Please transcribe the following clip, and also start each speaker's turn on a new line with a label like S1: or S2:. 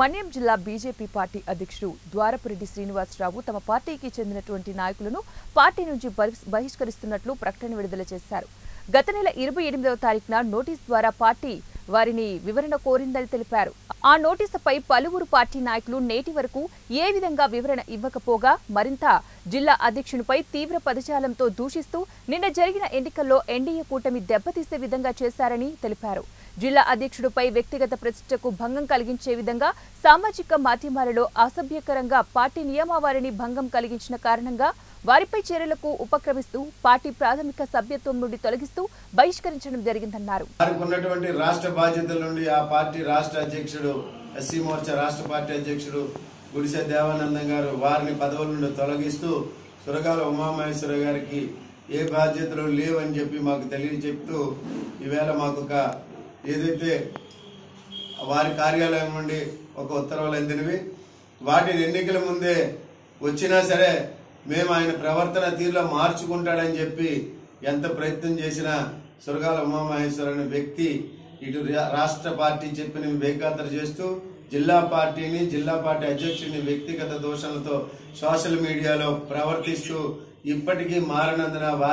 S1: మన్యం జిల్లా BJP party అధ్యక్షుడు ద్వారపురెడ్డి శ్రీనివాసరావు తమ పార్టీకి చెందినటువంటి నాయకులను పార్టీ నుంచి బహిష్కరిస్తున్నట్లు ప్రకటన విడుదల చేశారు. గత నెల ఇరవై ఎనిమిదవ తారీఖున నోటీస్ ద్వారా పార్టీ వారిని వివరణ కోరిందని తెలిపారు. ఆ నోటీసుపై పలువురు పార్టీ నాయకులు నేటి వరకు ఏ విధంగా వివరణ ఇవ్వకపోగా మరింత జిల్లా అధ్యక్షునిపై తీవ్ర పదజాలంతో దూషిస్తూ నిన్న జరిగిన ఎన్నికల్లో ఎన్డీఏ కూటమి దెబ్బతీసే విధంగా చేశారని తెలిపారు. జిల్లా అధ్యక్షుడిపై వ్యక్తిగత ప్రతిష్టకు భంగం కలిగించే విధంగా సామాజిక మాధ్యమాలలో అసభ్యకరంగా పార్టీ నియమావళిని భంగం కలిగించిన కారణంగా వారిపై చర్యలకు ఉపక్రమిస్తూ పార్టీ ప్రాథమిక సభ్యత్వం నుండి తొలగిస్తూ బహిష్కరించడం జరిగిందన్నారు.
S2: ఉన్నటువంటి రాష్ట్ర బాధ్యతల నుండి ఆ పార్టీ రాష్ట్ర అధ్యక్షుడు ఎస్సీ మోర్చా రాష్ట్ర పార్టీ అధ్యక్షుడు గుడిసె దేవానందం గారు వారిని పదవుల నుండి తొలగిస్తూ సురగాల ఉమామహేశ్వర గారికి ఏ బాధ్యతలు లేవని చెప్పి మాకు తెలియచెప్తూ ఈవేళ మాకు ఒక ఏదైతే వారి కార్యాలయం నుండి ఒక ఉత్తర్వులు అందినవి వాటిని ఎన్నికల ముందే వచ్చినా సరే మేము ఆయన ప్రవర్తన తీరులో మార్చుకుంటాడని చెప్పి ఎంత ప్రయత్నం చేసినా సురగాల ఉమామహేశ్వర అనే వ్యక్తి ఇటు రా- రాష్ట్ర పార్టీ చెప్పిన వేగాత్ర చేస్తూ జిల్లా పార్టీని జిల్లా పార్టీ అధ్యక్షుడిని వ్యక్తిగత దోషణలతో సోషల్ మీడియాలో ప్రవర్తిస్తూ ఇప్పటికీ మారనందున వారి